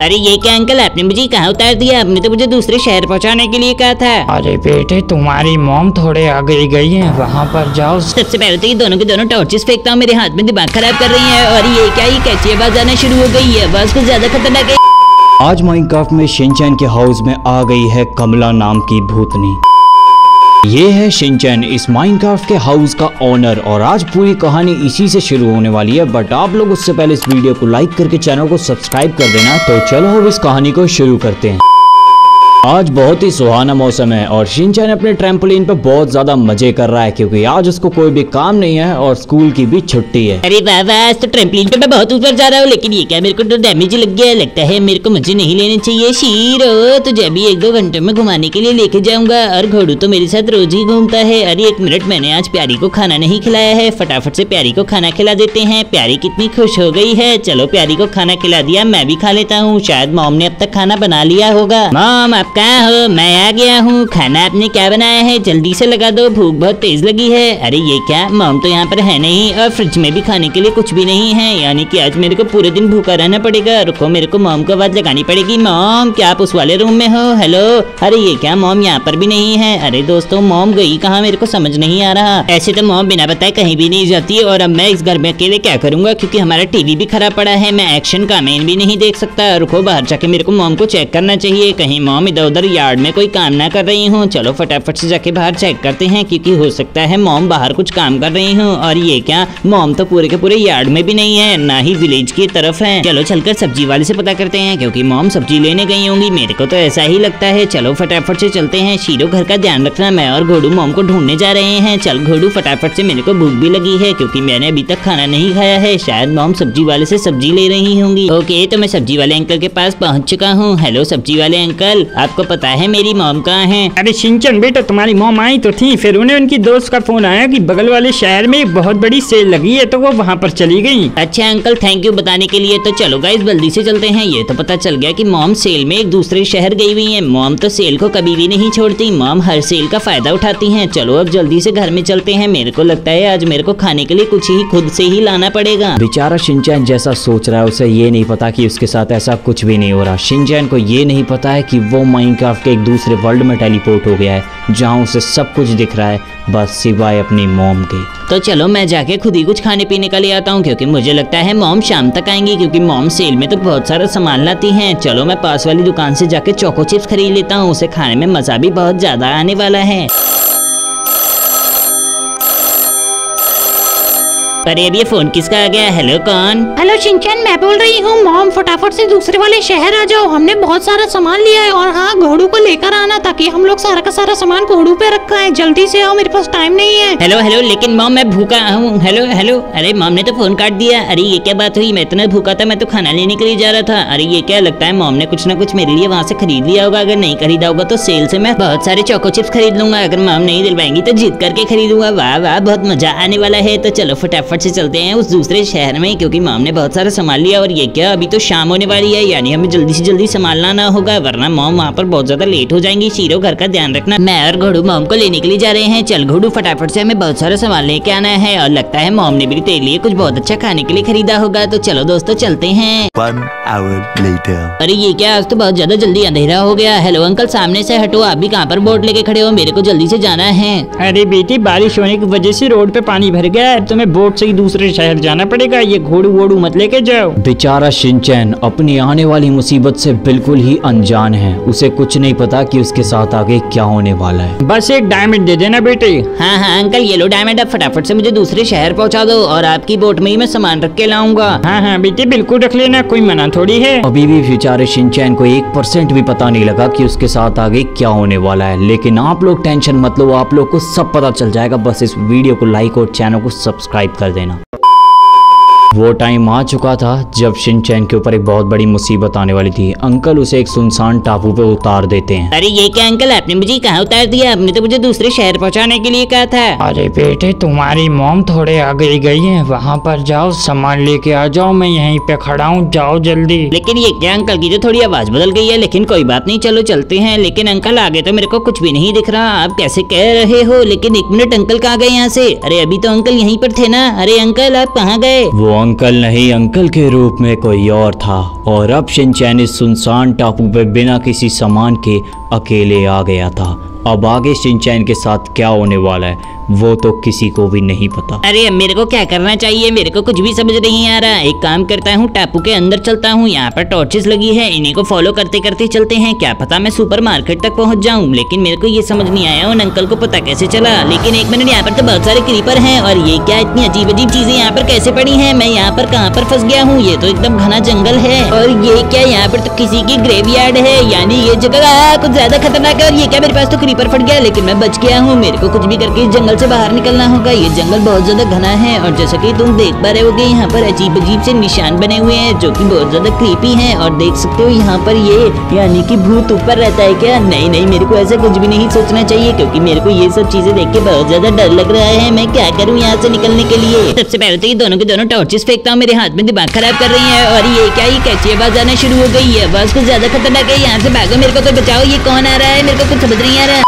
अरे ये क्या अंकल? आपने मुझे कहाँ उतार दिया? आपने तो मुझे दूसरे शहर पहुँचाने के लिए कहा था। अरे बेटे तुम्हारी मोम थोड़े आगे गई है। वहाँ पर जाओ। सबसे पहले तो ये दोनों के दोनों टॉर्चेस फेंकता हूँ। मेरे हाथ में दिमाग खराब कर रही है और ये क्या ये कैची आवाज़ आना शुरू हो गई है? आवाज़ कुछ ज़्यादा खतरनाक है। आज माइनक्राफ्ट में शिनचैन के हाउस में आ गई है कमला नाम की भूतनी। ये है शिनचैन इस माइनक्राफ्ट के हाउस का ओनर और आज पूरी कहानी इसी से शुरू होने वाली है बट आप लोग उससे पहले इस वीडियो को लाइक करके चैनल को सब्सक्राइब कर देना तो चलो अब इस कहानी को शुरू करते हैं। आज बहुत ही सुहाना मौसम है और शिनचैन अपने ट्रैम्पोलिन पर बहुत ज़्यादा मज़े कर रहा है क्योंकि आज उसको कोई भी काम नहीं है और स्कूल की भी छुट्टी है। अरे वाह आज तो ट्रैम्पलिन पे मैं बहुत ऊपर जा रहा हूँ, लेकिन ये क्या मेरे को तो डैमेज लग गया लगता है मेरे को मुझे नहीं लेने चाहिए शीरो। तुझे भी एक दो घंटे में घुमाने के लिए लेके जाऊँगा और घोड़ू तो मेरे साथ रोज ही घूमता है। अरे एक मिनट, मैंने आज प्यारी को खाना नहीं खिलाया है। फटाफट से प्यारी को खाना खिला देते हैं। प्यारी कितनी खुश हो गई है। चलो प्यारी को खाना खिला दिया, मैं भी खा लेता हूँ। शायद मॉम ने अब तक खाना बना लिया होगा। मॉम कहाँ हो, मैं आ गया हूँ। खाना आपने क्या बनाया है? जल्दी से लगा दो, भूख बहुत तेज लगी है। अरे ये क्या? मॉम तो यहाँ पर है नहीं और फ्रिज में भी खाने के लिए कुछ भी नहीं है। यानी कि आज मेरे को पूरे दिन भूखा रहना पड़ेगा। रुको, मेरे को मॉम को आवाज़ लगानी पड़ेगी। मॉम, क्या आप उस वाले रूम में हो? हेलो? अरे ये क्या? मॉम यहाँ पर भी नहीं है। अरे दोस्तों, मॉम गई कहाँ? मेरे को समझ नहीं आ रहा। ऐसे तो मॉम बिना बताए कहीं भी नहीं जाती और अब मैं इस घर में अकेले क्या करूँगा? क्योंकि हमारा टीवी भी खराब पड़ा है। मैं एक्शन का मेन भी नहीं देख सकता। रुको, बाहर जाके मेरे को मॉम को चेक करना चाहिए। कहीं मॉम इधर उधर यार्ड में कोई काम ना कर रही हूँ। चलो फटाफट से जाके बाहर चेक करते हैं, क्योंकि हो सकता है मॉम बाहर कुछ काम कर रही हूँ। और ये क्या? मॉम तो पूरे के पूरे यार्ड में भी नहीं है, ना ही विलेज की तरफ़ है। चलो चलकर सब्ज़ी वाले से पता करते हैं, क्योंकि मॉम सब्ज़ी लेने गई होंगी। मेरे को तो ऐसा ही लगता है। चलो फटाफट से चलते हैं। शीरो घर का ध्यान रखना, मैं और घोड़ू मॉम को ढूँढने जा रहे हैं। चल घोड़ू, फटाफट से मेरे को भूख भी लगी है, क्योंकि मैंने अभी तक खाना नहीं खाया है। शायद मॉम सब्ज़ी वाले से सब्ज़ी ले रही होंगी। ओके तो मैं सब्ज़ी वाले अंकल के पास पहुँच चुका हूँ। हेलो सब्ज़ी वाले अंकल आपको पता है मेरी मोम कहाँ है? अरे सिंचन बेटा तुम्हारी मोम आई तो थी फिर उन्हें उनकी दोस्त का फ़ोन आया कि बगल वाले शहर में बहुत बड़ी सेल लगी है तो वो वहाँ पर चली गई अच्छा अंकल थैंक यू बताने के लिए तो चलो गाइस जल्दी से चलते हैं। ये तो पता चल गया कि मॉम सेल में एक दूसरे शहर गई हुई है। मॉम तो सेल को कभी भी नहीं छोड़ती मॉम हर सेल का फ़ायदा उठाती हैं। चलो अब जल्दी से घर में चलते हैं। मेरे को लगता है आज मेरे को खाने के लिए कुछ ही खुद से ही लाना पड़ेगा। बेचारा शिनचैन जैसा सोच रहा है उसे ये नहीं पता की उसके साथ ऐसा कुछ भी नहीं हो रहा। शिनचैन को ये नहीं पता है की वो माइनक्राफ्ट के एक दूसरे वर्ल्ड में टेलीपोर्ट हो गया है, जहाँ उसे सब कुछ दिख रहा है, बस सिवाय अपनी मोम के। तो चलो, मैं जाके खुद ही कुछ खाने पीने का ले आता हूँ, क्योंकि मुझे लगता है मोम शाम तक आएँगी, क्योंकि मोम सेल में तो बहुत सारा सामान लाती हैं। चलो, मैं पास वाली दुकान से जाके चोको चिप्स खरीद लेता हूँ, उसे खाने में मज़ा भी बहुत ज़्यादा आने वाला है। अरे अब ये फ़ोन किसका आ गया? हेलो कौन? हेलो चिंचन मैं बोल रही हूँ मॉम फटाफट से दूसरे वाले शहर आ जाओ। हमने बहुत सारा सामान लिया है और हाँ घोड़ू को लेकर आना ताकि हम लोग सारा का सारा सामान घोड़ू पे रखा है जल्दी से आओ मेरे पास टाइम नहीं है। हेलो हेलो लेकिन मॉम मैं भूखा हूँ। हेलो हेलो अरे मॉम ने तो फ़ोन काट दिया। अरे ये क्या बात हुई? मैं इतना भूखा था मैं तो खाना लेने के लिए जा रहा था। अरे ये क्या लगता है? मॉम ने कुछ ना कुछ मेरे लिए वहाँ से खरीद लिया होगा। अगर नहीं खरीदा होगा तो सेल से मैं बहुत सारे चोको चिप्स खरीद लूँगा। अगर मॉम नहीं दिलवाएँगी तो जीत करके खरीदूँगा। वाह वाह बहुत मज़ा आने वाला है। तो चलो फटाफट से चलते हैं उस दूसरे शहर में क्योंकि मॉम ने बहुत सारा सामान लिया और ये क्या अभी तो शाम होने वाली है यानी हमें जल्दी से जल्दी सामान ना होगा वरना मॉम वहाँ पर बहुत ज़्यादा लेट हो जाएँगी। शीरो घर का ध्यान रखना। मैं और घोड़ू मॉम को लेने के लिए जा रहे हैं। चल घोड़ू फटाफट से हमें बहुत सारा सामान लेके आना है और लगता है मॉम ने भी तेरे लिए कुछ बहुत अच्छा खाने के लिए खरीदा होगा। तो चलो दोस्तों चलते हैं. अरे ये क्या आज तो बहुत ज़्यादा जल्दी अंधेरा हो गया। हेलो अंकल सामने से हटो। आप भी कहाँ पर बोट लेके खड़े हो? मेरे को जल्दी से जाना है। अरे बेटी बारिश होने की वजह से रोड पे पानी भर गया है तुम्हें बोट से ही दूसरे शहर जाना पड़ेगा। ये घोड़ू वोड़ू मत लेके जाओ। बेचारा शिनचैन अपनी आने वाली मुसीबत से बिल्कुल ही अनजान है। उसे कुछ नहीं पता कि उसके साथ आगे क्या होने वाला है। बस एक डायमंड दे देना बेटे। हाँ हाँ अंकल ये लो डायमंड अब फटाफट से मुझे दूसरे शहर पहुँचा दो और आपकी बोट में ही मैं सामान रख के लाऊँगा। हाँ हाँ बेटे बिल्कुल रख लेना कोई मना थोड़ी है। अभी भी बेचारे शिनचैन को एक परसेंट भी पता नहीं लगा की उसके साथ आगे क्या होने वाला है। लेकिन आप लोग टेंशन मत लो आप लोग को सब पता चल जाएगा। बस इस वीडियो को लाइक और चैनल को सब्सक्राइब कर देना। वो टाइम आ चुका था जब शिनचैन के ऊपर एक बहुत बड़ी मुसीबत आने वाली थी। अंकल उसे एक सुनसान टापू पे उतार देते हैं। अरे ये क्या अंकल? आपने मुझे कहाँ उतार दिया? आपने तो मुझे दूसरे शहर पहुँचाने के लिए कहा था। अरे बेटे तुम्हारी मोम थोड़े आगे गई है। वहाँ पर जाओ सामान लेके आ जाओ मैं यहीं पे खड़ा हूँ। जाओ जल्दी। लेकिन ये क्या अंकल की जो थोड़ी आवाज़ बदल गई है? लेकिन कोई बात नहीं चलो चलते हैं। लेकिन अंकल आगे तो मेरे को कुछ भी नहीं दिख रहा। आप कैसे कह रहे हो? लेकिन एक मिनट अंकल कहाँ गए यहाँ से? अरे अभी तो अंकल यहीं पर थे ना। अरे अंकल आप कहाँ गए? वो अंकल नहीं, अंकल के रूप में कोई और था। और अब शिनचैन इस सुनसान टापू पर बिना किसी सामान के अकेले आ गया था। अब आगे शिनचैन के साथ क्या होने वाला है, वो तो किसी को भी नहीं पता। अरे मेरे को क्या करना चाहिए? मेरे को कुछ भी समझ नहीं आ रहा। एक काम करता हूँ, टापू के अंदर चलता हूँ। यहाँ पर टॉर्चेस लगी है, इन्हीं को फॉलो करते करते चलते हैं। क्या पता मैं सुपर मार्केट तक पहुँच जाऊँ, लेकिन मेरे को ये समझ नहीं आया। उन अंकल को पता कैसे चला? लेकिन एक मिनट यहाँ पर तो बहुत सारे क्रीपर है, और ये क्या इतनी अजीब अजीब चीज़ें यहाँ पर कैसे पड़ी है? मैं यहाँ पर कहाँ पर फंस गया हूँ? ये तो एकदम घना जंगल है। और ये क्या यहाँ पर तो किसी की ग्रेवयार्ड है? यानी ये जगह कुछ ज़्यादा खतरनाक है, और ये क्या मेरे पास तो क्रीपर फट गया, लेकिन मैं बच गया हूँ। मेरे को कुछ भी करके इस जंगल से बाहर निकलना होगा। ये जंगल बहुत ज़्यादा घना है, और जैसा कि तुम देख पा रहे होगे, यहाँ पर अजीब अजीब से निशान बने हुए हैं, जो कि बहुत ज़्यादा क्रीपी हैं। और देख सकते हो यहाँ पर ये, यानी कि भूत ऊपर रहता है क्या? नहीं नहीं, मेरे को ऐसा कुछ भी नहीं सोचना चाहिए, क्योंकि मेरे को ये सब चीज़ें देख के बहुत ज़्यादा डर लग रहा है। मैं क्या करूँ यहाँ से निकलने के लिए? सबसे पहले तो ये दोनों के दोनों टॉर्चेस फेंकता हूँ। मेरे हाथ में दिमाग खराब कर रही है, और ये क्या, ये कैची आवाज़ आना शुरू हो गई? है बस कुछ ज़्यादा खतरनाक है। यहाँ से भागो, मेरे को कोई बचाओ। ये कौन आ रहा है? मेरे को कुछ समझ नहीं आ रहा।